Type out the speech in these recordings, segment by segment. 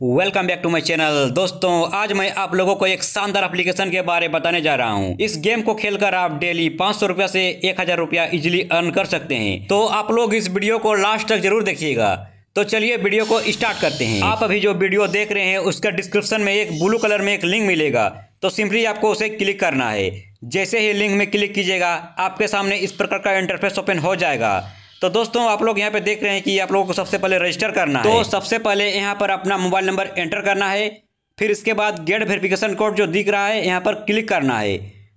Welcome back to my channel दोस्तों, आज मैं आप लोगों को एक शानदार एप्लीकेशन के बारे में बताने जा रहा हूँ। इस गेम को खेलकर आप डेली पाँच सौ रुपया से एक हज़ार रुपया इजिली अर्न कर सकते हैं। तो आप लोग इस वीडियो को लास्ट तक ज़रूर देखिएगा। तो चलिए वीडियो को स्टार्ट करते हैं। आप अभी जो वीडियो देख रहे हैं, उसका डिस्क्रिप्शन में एक ब्लू कलर में एक लिंक मिलेगा। तो सिंपली आपको उसे क्लिक करना है। जैसे ही लिंक में क्लिक कीजिएगा, आपके सामने इस प्रकार का इंटरफेस ओपन हो जाएगा। तो दोस्तों आप लोग यहाँ पे देख रहे हैं कि आप लोगों को सबसे पहले रजिस्टर करना तो है। तो सबसे पहले यहाँ पर अपना मोबाइल नंबर एंटर करना है। फिर इसके बाद गेट वेरिफिकेशन कोड जो दिख रहा है यहाँ पर क्लिक करना है।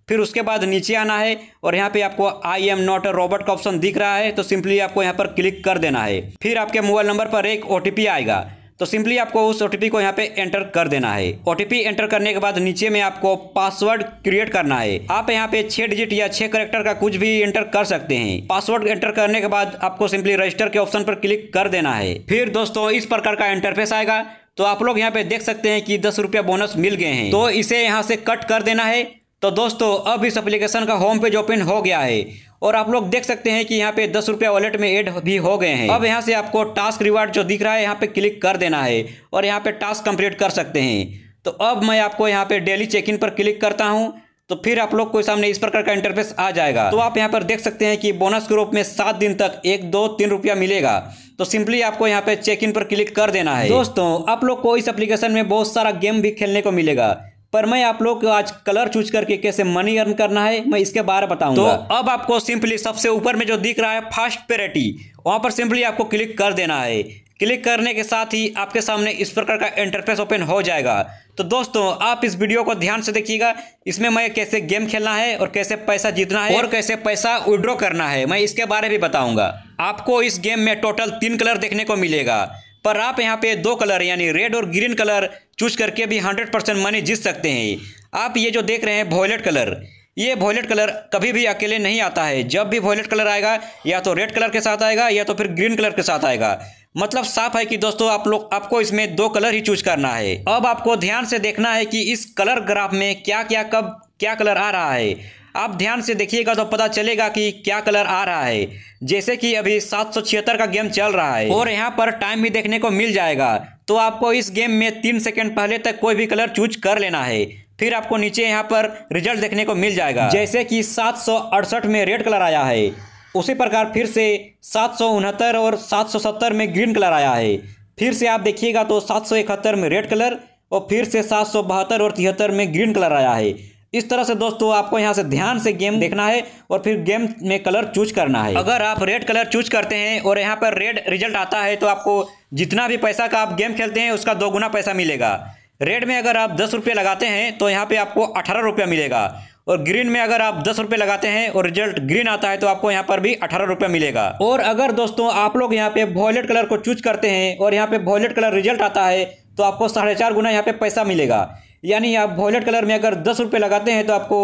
फिर उसके बाद नीचे आना है और यहाँ पे आपको I am not a robot का ऑप्शन दिख रहा है तो सिंपली आपको यहाँ पर क्लिक कर देना है। फिर आपके मोबाइल नंबर पर एक ओटीपी आएगा। तो सिंपली आपको उस ओटीपी को यहाँ पे एंटर कर देना है। ओटीपी एंटर करने के बाद नीचे में आपको पासवर्ड क्रिएट करना है। आप यहाँ पे छह डिजिट या छह करेक्टर का कुछ भी एंटर कर सकते हैं। पासवर्ड एंटर करने के बाद आपको सिंपली रजिस्टर के ऑप्शन पर क्लिक कर देना है। फिर दोस्तों, इस प्रकार का इंटरफेस आएगा। तो आप लोग यहाँ पे देख सकते हैं कि दस रुपया बोनस मिल गए हैं। तो इसे यहाँ से कट कर देना है। तो दोस्तों, अब इस एप्लीकेशन का होम पेज ओपन हो गया है। और आप लोग देख सकते हैं कि यहाँ पे दस रुपया वॉलेट में ऐड भी हो गए हैं। अब यहाँ से आपको टास्क रिवार्ड जो दिख रहा है, यहाँ पे क्लिक कर देना है और यहाँ पे टास्क कंप्लीट कर सकते हैं। तो अब मैं आपको यहाँ पे डेली चेक इन पर क्लिक करता हूँ तो फिर आप लोग को सामने इस प्रकार का इंटरफेस आ जाएगा। तो आप यहाँ पर देख सकते हैं कि बोनस के रूप में सात दिन तक एक, दो, तीन रुपया मिलेगा। तो सिंपली आपको यहाँ पे चेक इन पर क्लिक कर देना है। दोस्तों, आप लोग को इस एप्लीकेशन में बहुत सारा गेम भी खेलने को मिलेगा। पर मैं आप लोग को आज कलर चूज़ करके कैसे मनी अर्न करना है, मैं इसके बारे बताऊँगा। तो अब आपको सिंपली सबसे ऊपर में जो दिख रहा है फास्ट पेरेटी वहाँ पर सिंपली आपको क्लिक कर देना है। क्लिक करने के साथ ही आपके सामने इस प्रकार का इंटरफेस ओपन हो जाएगा। तो दोस्तों, आप इस वीडियो को ध्यान से देखिएगा। इसमें मैं कैसे गेम खेलना है और कैसे पैसा जीतना है और कैसे पैसा विड्रॉ करना है, मैं इसके बारे में बताऊँगा। आपको इस गेम में टोटल तीन कलर देखने को मिलेगा। पर आप यहाँ पे दो कलर, यानी रेड और ग्रीन कलर चूज़ करके भी हंड्रेड परसेंट मनी जीत सकते हैं। आप ये जो देख रहे हैं वॉयलेट कलर, ये वॉयलेट कलर कभी भी अकेले नहीं आता है। जब भी वॉयलेट कलर आएगा, या तो रेड कलर के साथ आएगा, या तो फिर ग्रीन कलर के साथ आएगा। मतलब साफ़ है कि दोस्तों, आप लोग, आपको इसमें दो कलर ही चूज़ करना है। अब आपको ध्यान से देखना है कि इस कलर ग्राफ में क्या क्या कब, क्या कलर आ रहा है। आप ध्यान से देखिएगा तो पता चलेगा कि क्या कलर आ रहा है। जैसे कि अभी सात सौ छिहत्तर का गेम चल रहा है। और यहाँ पर टाइम भी देखने को मिल जाएगा। तो आपको इस गेम में तीन सेकेंड पहले तक कोई भी कलर चूज़ कर लेना है। फिर आपको नीचे यहाँ पर रिज़ल्ट देखने को मिल जाएगा। जैसे कि सात सौ अड़सठ में रेड कलर आया है। उसी प्रकार फिर से सात सौ उनहत्तर और सात सौ सत्तर में ग्रीन कलर आया है। फिर से आप देखिएगा तो सात सौ इकहत्तर में रेड कलर और फिर से सात सौ बहत्तर और तिहत्तर में ग्रीन कलर आया है। इस तरह से दोस्तों आपको यहाँ से ध्यान से गेम देखना है और फिर गेम में कलर चूज़ करना है। अगर आप रेड कलर चूज़ करते हैं और यहाँ पर रेड रिज़ल्ट आता है तो आपको जितना भी पैसा का आप गेम खेलते हैं उसका दो गुना पैसा मिलेगा। रेड में अगर आप दस रुपये लगाते हैं तो यहाँ पे आपको अठारह रुपया मिलेगा। और ग्रीन में अगर आप दस रुपये लगाते हैं और रिज़ल्ट ग्रीन आता है तो आपको यहाँ पर भी अठारह रुपया मिलेगा। और अगर दोस्तों आप लोग यहाँ पे वॉयलेट कलर को चूज़ करते हैं और यहाँ पे वॉयलेट कलर रिज़ल्ट आता है तो आपको साढ़े चार गुना यहाँ पे पैसा मिलेगा। यानी आप वॉयलेट कलर में अगर दस रुपये लगाते हैं तो आपको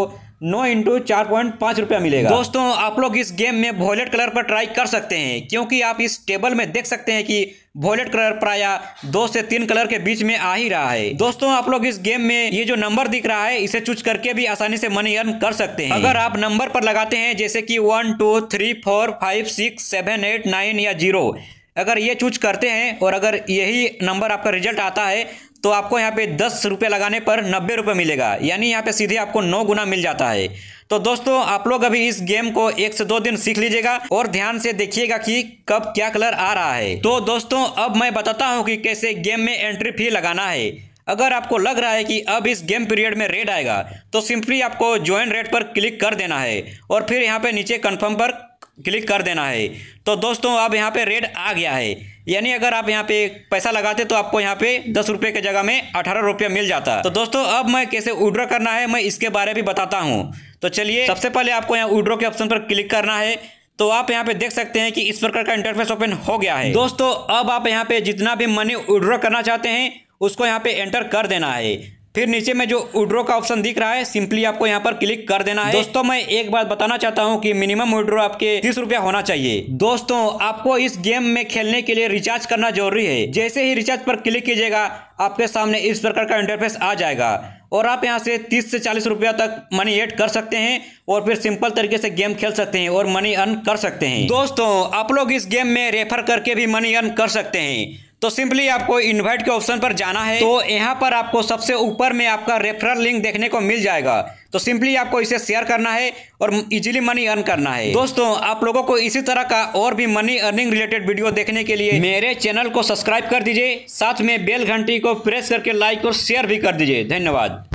नौ इंटू चार पॉइंट पाँच रुपया मिलेगा। दोस्तों, आप लोग इस गेम में वॉयलेट कलर पर ट्राई कर सकते हैं, क्योंकि आप इस टेबल में देख सकते हैं कि वॉयलेट कलर प्राय दो से तीन कलर के बीच में आ ही रहा है। दोस्तों, आप लोग इस गेम में ये जो नंबर दिख रहा है, इसे चूज़ करके भी आसानी से मनी अर्न कर सकते हैं। अगर आप नंबर पर लगाते हैं, जैसे कि one two three four five six seven eight nine या ज़ीरो अगर ये चूज़ करते हैं और अगर यही नंबर आपका रिज़ल्ट आता है तो आपको यहाँ पे दस रुपये लगाने पर नब्बे रुपये मिलेगा। यानी यहाँ पे सीधे आपको नौ गुना मिल जाता है। तो दोस्तों, आप लोग अभी इस गेम को एक से दो दिन सीख लीजिएगा और ध्यान से देखिएगा कि कब क्या कलर आ रहा है। तो दोस्तों, अब मैं बताता हूँ कि कैसे गेम में एंट्री फ़ी लगाना है। अगर आपको लग रहा है कि अब इस गेम पीरियड में रेड आएगा तो सिंपली आपको ज्वाइन रेड पर क्लिक कर देना है और फिर यहाँ पे नीचे कन्फर्म पर क्लिक कर देना है। तो दोस्तों, अब यहाँ पे रेड आ गया है। यानी अगर आप यहाँ पे पैसा लगाते तो आपको यहाँ पे दस रुपये के जगह में अठारह रुपया मिल जाता। तो दोस्तों, अब मैं कैसे विड्रॉ करना है, मैं इसके बारे में बताता हूँ। तो चलिए, सबसे पहले आपको यहाँ विड्रॉ के ऑप्शन पर क्लिक करना है। तो आप यहाँ पे देख सकते हैं कि इस प्रकार का इंटरफेस ओपन हो गया है। दोस्तों, अब आप यहाँ पे जितना भी मनी विड्रॉ करना चाहते हैं, उसको यहाँ पे एंटर कर देना है। फिर नीचे में जो उड्रो का ऑप्शन दिख रहा है सिंपली आपको यहाँ पर क्लिक कर देना है। दोस्तों, मैं एक बात बताना चाहता हूँ कि मिनिमम उड्रो आपके तीस रुपया होना चाहिए। दोस्तों, आपको इस गेम में खेलने के लिए रिचार्ज करना ज़रूरी है। जैसे ही रिचार्ज पर क्लिक कीजिएगा, आपके सामने इस प्रकार का इंटरफेस आ जाएगा। और आप यहाँ से 30 से 40 रुपया तक मनी ऐड कर सकते हैं और फिर सिंपल तरीके से गेम खेल सकते हैं और मनी अर्न कर सकते हैं। दोस्तों, आप लोग इस गेम में रेफर करके भी मनी अर्न कर सकते हैं। तो सिंपली आपको इन्वाइट के ऑप्शन पर जाना है। तो यहाँ पर आपको सबसे ऊपर में आपका रेफरल लिंक देखने को मिल जाएगा। तो सिंपली आपको इसे शेयर करना है और इजीली मनी अर्न करना है। दोस्तों, आप लोगों को इसी तरह का और भी मनी अर्निंग रिलेटेड वीडियो देखने के लिए मेरे चैनल को सब्सक्राइब कर दीजिए। साथ में बेल घंटी को प्रेस करके लाइक और शेयर भी कर दीजिए। धन्यवाद।